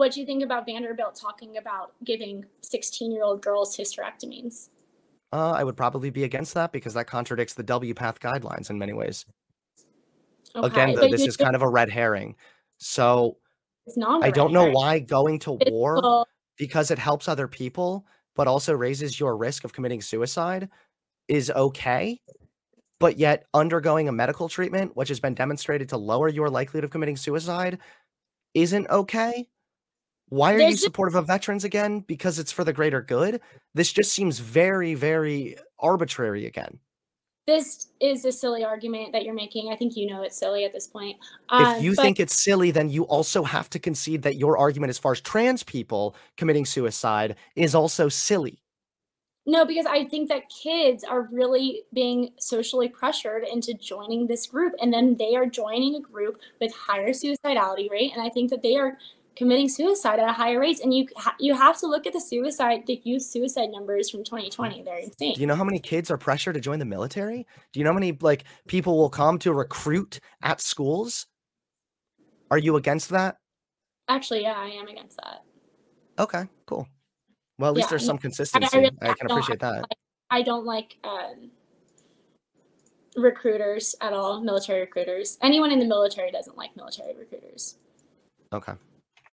what do you think about Vanderbilt talking about giving 16 year old girls hysterectomies? Uh, I would probably be against that because that contradicts the WPATH guidelines in many ways. Okay, Again, though, this is kind of a red herring. So it's not. I don't know herring. why going to it's war cool. because it helps other people, but also raises your risk of committing suicide is okay. But yet, undergoing a medical treatment, which has been demonstrated to lower your likelihood of committing suicide, isn't okay. Why are There's you supportive of veterans again? Because it's for the greater good? This just seems very, very arbitrary again. This is a silly argument that you're making. I think you know it's silly at this point. Uh, if you but- think it's silly, then you also have to concede that your argument as far as trans people committing suicide is also silly. No, because I think that kids are really being socially pressured into joining this group, and then they are joining a group with higher suicidality rate, and I think that they are committing suicide at a higher rates. And you ha- you have to look at the suicide, the youth suicide numbers from 2020. They're insane. Do you know how many kids are pressured to join the military? Do you know how many like people will come to recruit at schools? Are you against that? Actually, yeah, I am against that. Okay, cool. Well, at least yeah, there's some consistency. I, I, really, I can appreciate that. Like, I don't like um, recruiters at all, military recruiters. Anyone in the military doesn't like military recruiters. Okay.